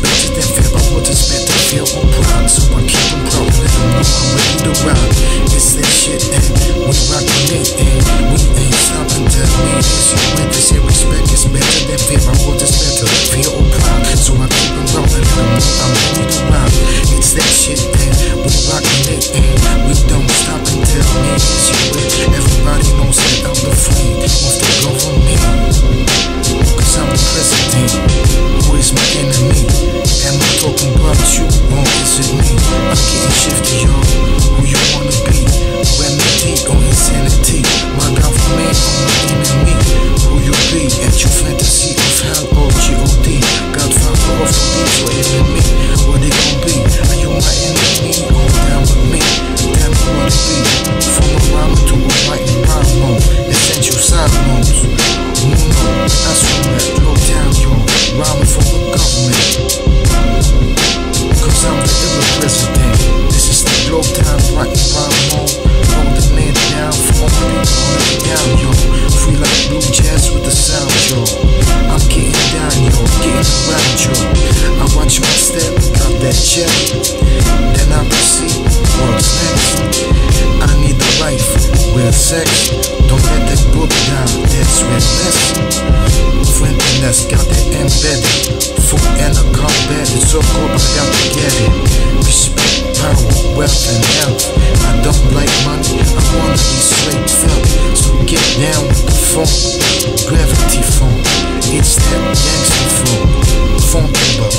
bitches than feel about what this meant to feel on proud. So I keep them growing. let them know I'm ready to rock. It's that shit, and we rockin' it, and we ain't stopping till we is. You with this here respect is better than fear. I want this meant to feel on Don't let that book down, that's restless. Friendliness got that embedded. Foot and a combat, it's so cool, I got to get it. Respect, power, wealth, and health. I don't like money, I wanna be straight felt. So get down with the phone, gravity phone. It's that gangster phone. Phone number,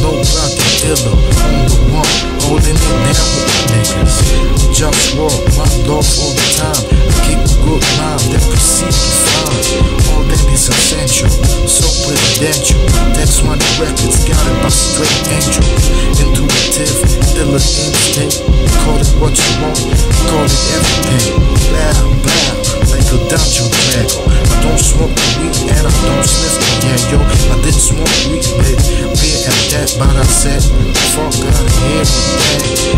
no rocket illa, on the one, holding it down with my niggas. Just walk, my love all the time. Good mind that proceed to find. All that is essential, so presidential. That's why the records it by straight angel. Intuitive, illa instinct. Call it what you want, call it everything. Bow, bow, like a dungeon dragon. I don't smoke weed and I don't sniff the yeah, yo. I did smoke weed, but beer at that, but I said, fuck out of here with that.